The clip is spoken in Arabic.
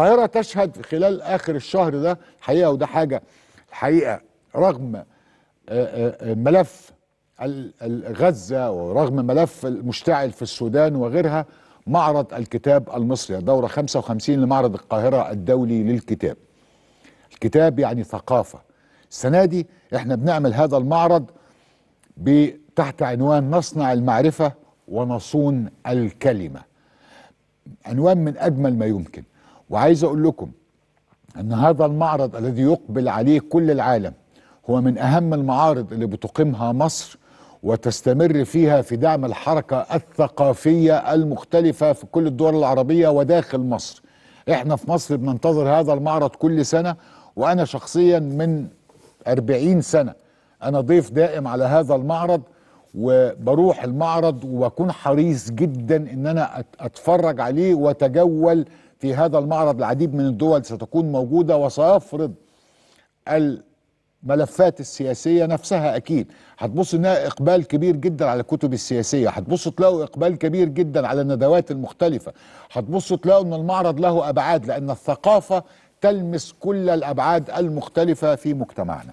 القاهرة تشهد خلال آخر الشهر ده حقيقة وده حاجة الحقيقة رغم آه، آه، آه، ملف غزة ورغم ملف المشتعل في السودان وغيرها معرض الكتاب المصري دورة 55 لمعرض القاهرة الدولي للكتاب. الكتاب يعني ثقافة. السنة دي إحنا بنعمل هذا المعرض تحت عنوان نصنع المعرفة ونصون الكلمة. عنوان من أجمل ما يمكن. وعايز أقول لكم أن هذا المعرض الذي يقبل عليه كل العالم هو من أهم المعارض اللي بتقيمها مصر وتستمر فيها في دعم الحركة الثقافية المختلفة في كل الدول العربية وداخل مصر. إحنا في مصر بننتظر هذا المعرض كل سنة وأنا شخصيا من أربعين سنة أنا ضيف دائم على هذا المعرض وبروح المعرض وبكون حريص جدا إن أنا أتفرج عليه وأتجول في هذا المعرض العديد من الدول ستكون موجودة وسيفرض الملفات السياسية نفسها أكيد. هتبص إنها إقبال كبير جدا على الكتب السياسية. هتبص تلاقوا إقبال كبير جدا على الندوات المختلفة. هتبص تلاقوا إن المعرض له أبعاد لأن الثقافة تلمس كل الأبعاد المختلفة في مجتمعنا.